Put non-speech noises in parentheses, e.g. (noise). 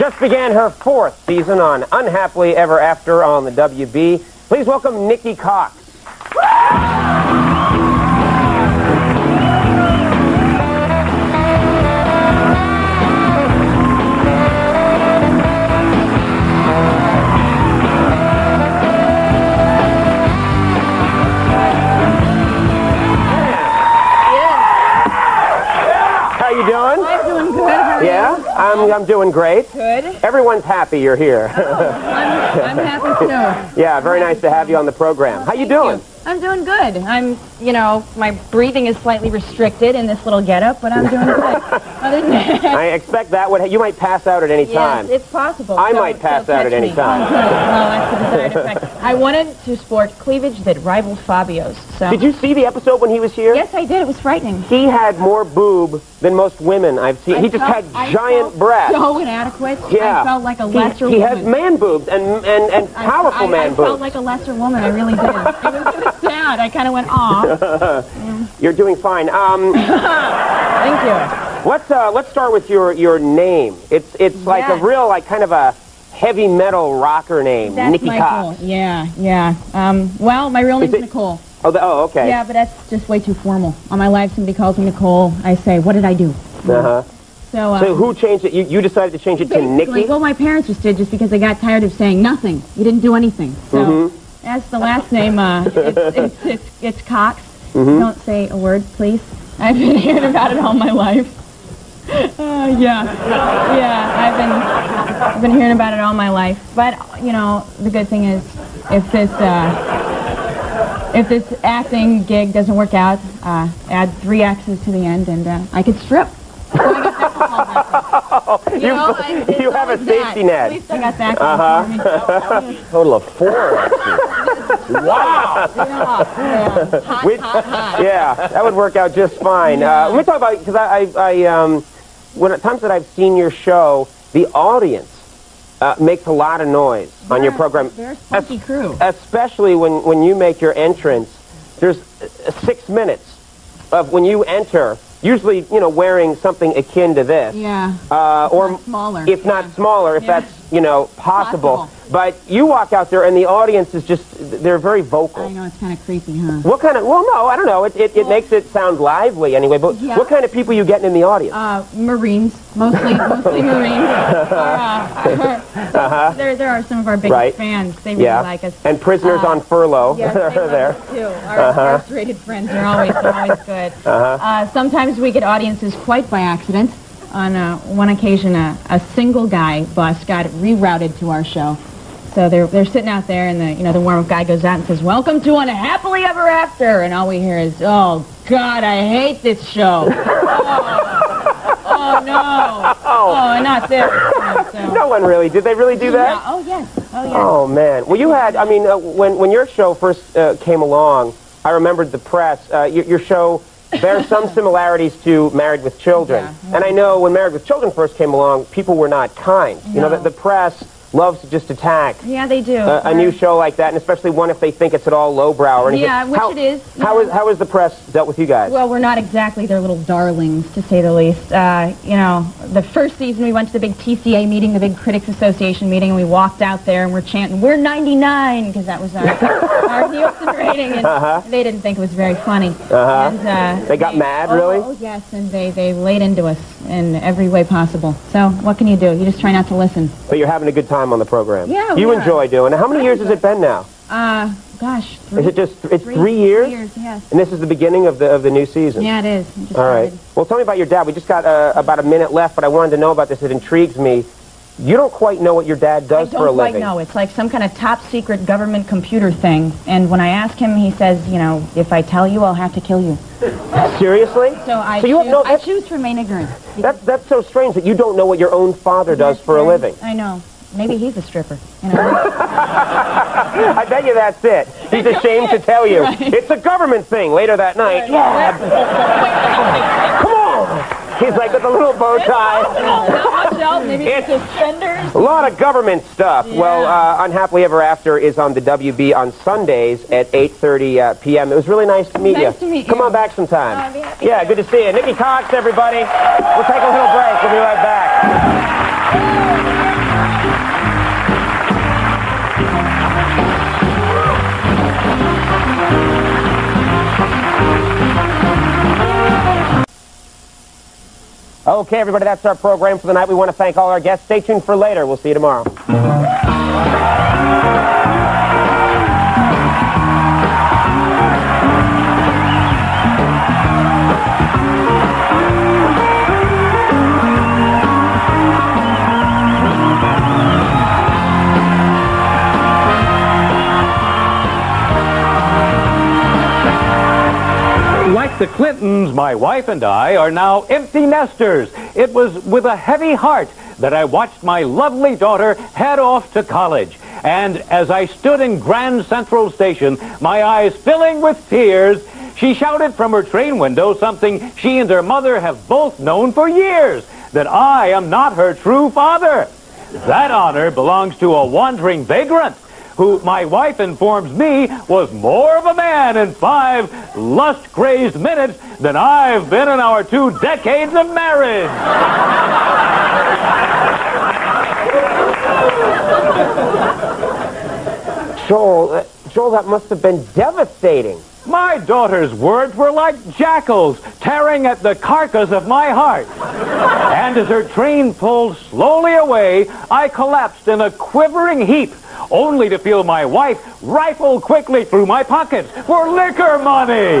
just began her fourth season on Unhappily Ever After on the WB. Please welcome Nikki Cox. How you doing? I'm doing good. How are Yeah, you? I'm, I'm doing great. Good. Everyone's happy you're here. Oh, I'm, I'm happy too. (laughs) yeah, very nice to have you on the program. How you doing? I'm doing good. I'm, you know, my breathing is slightly restricted in this little getup, but I'm doing good. (laughs) Other than that, I expect that would you might pass out at any time. yes, it's possible. I So- might pass so out at catch any me. time. Oh. (laughs) Well, that's the desired effect. I wanted to sport cleavage that rivaled Fabio's. So. Did you see the episode when he was here? Yes, I did. It was frightening. He had more boob than most women I've seen. I he just had I giant felt breasts. So inadequate. yeah. I felt like a He- lesser he, woman. has man boobs and and, and I- powerful I, man I boobs. felt like a lesser woman. I really did. It, was, it was sad. I kind of went, aw. (laughs) You're doing fine. Um, (laughs) Thank you. let's uh, let's start with your your name. It's it's like a real like kind of a heavy metal rocker name, That's Nikki Cox. Yeah, yeah. Um, well, my real name's it- Nicole. Oh, the, oh, okay. Yeah, but that's just way too formal. On my live, somebody calls me Nicole. I say, what did I do? Uh-huh. So, uh, So who changed it? You, you decided to change it to Nikki? well, my parents just did just because they got tired of saying nothing. You didn't do anything. So Mm-hmm. That's the last name. Uh, (laughs) it's, it's, it's, it's Cox. Mm-hmm. Don't say a word, please. I've been (laughs) hearing about it all my life. Uh, yeah, yeah. I've been I've been hearing about it all my life. But you know, the good thing is, if this uh, if this acting gig doesn't work out, uh, add three X's to the end, and uh, I could strip. So I guess that's all that. (laughs) You, You- know, I- you have a always that. safety net. At least I got that. Uh-huh. (laughs) Total of four. (laughs) wow. Yeah. Hot, Which- hot, hot. yeah, that would work out just fine. Uh, let me talk about because I, I, I um, when at times that I've seen your show, the audience uh, makes a lot of noise on your program, They're a funky crew. especially when when you make your entrance. There's uh, six minutes of when you enter. Usually, you know, wearing something akin to this, Yeah. uh, or smaller. if not smaller, if Yeah. that's you know possible. Possible. But you walk out there, and the audience is just—they're very vocal. I know it's kind of creepy, huh? What kind of? Well, no, I don't know. It it, it makes it sound lively anyway. But Yeah. what kind of people you getting in the audience? Uh, Marines, mostly, mostly Marines. (laughs) Are, uh-huh. (laughs) there, there are some of our biggest Right. fans. They really yeah, like us. and prisoners Uh, on furlough. Yes, they're (laughs) love there. us too. Our incarcerated friends are always, they're always good. Uh, sometimes we get audiences quite by accident. On uh, one occasion, a, a single guy bus got rerouted to our show. So they're, they're sitting out there, and the you know the warm-up guy goes out and says, "Welcome to Unhappily Ever After," and all we hear is, "Oh God, I hate this show." (laughs) oh, oh no! Oh, not this. so. No one really did. They really do that? Yeah, oh yes. Oh yes. Oh man. Well, you had. I mean, uh, when when your show first uh, came along, I remembered the press. Uh, your, your show bears some similarities to Married with Children, Yeah, and I know when Married with Children first came along, people were not kind. You know, No. the, the press loves to just attack. Yeah, they do. A, a new show like that, and especially one if they think it's at all lowbrow or anything. Yeah, which how, it is, How yeah. is how has the press dealt with you guys? Well, we're not exactly their little darlings, to say the least. Uh, you know, the first season we went to the big TCA meeting, the big Critics Association meeting, and we walked out there and we're chanting, "We're 99," because that was our, (laughs) our Nielsen rating, and they didn't think it was very funny. Uh-huh. And, uh, They got mad, oh, really? Oh, yes, and they, they laid into us in every way possible. So what can you do? You just try not to listen. but you're having a good time on the program. Yeah, You enjoy doing it. How many years has it been now? Uh, gosh. Three, Is it just it's three, three years? Three years, yes. And this is the beginning of the of the new season. Yeah, it is. All right. Well, tell me about your dad. We just got uh, about a minute left, but I wanted to know about this. It intrigues me. You don't quite know what your dad does I don't for a quite living. know. It's like some kind of top secret government computer thing. And when I ask him, he says, you know, if I tell you, I'll have to kill you. Seriously? So I, So you have choose, no- I choose to remain ignorant. That's that's so strange that you don't know what your own father does for a living. I know. Maybe he's a stripper. You know? (laughs) I bet you that's it. He's ashamed to tell you. It's a government thing. Later that night. Yeah. Come on. He's like with a little bow tie. Not much else. Maybe It's- suspenders. A lot of government stuff. Well, uh, Unhappily Ever After is on the WB on Sundays at 8.30 uh, p.m. It was really nice to meet you. Nice to meet Come you. on back sometime. Happy yeah, good to see you. Nikki Cox, everybody. We'll take a little break. We'll be right back. Okay, everybody, that's our program for the night. We want to thank all our guests. Stay tuned for later. We'll see you tomorrow. The Clintons, my wife and I are now empty nesters. It was with a heavy heart that I watched my lovely daughter head off to college. And as I stood in Grand Central Station, my eyes filling with tears, she shouted from her train window something she and her mother have both known for years, that I am not her true father. That honor belongs to a wandering vagrant who my wife informs me was more of a man in five lust-crazed minutes than I've been in our two decades of marriage. Joel, uh, Joel, that must have been devastating. My daughter's words were like jackals tearing at the carcass of my heart. And as her train pulled slowly away, I collapsed in a quivering heap only to feel my wife rifle quickly through my pockets for liquor money.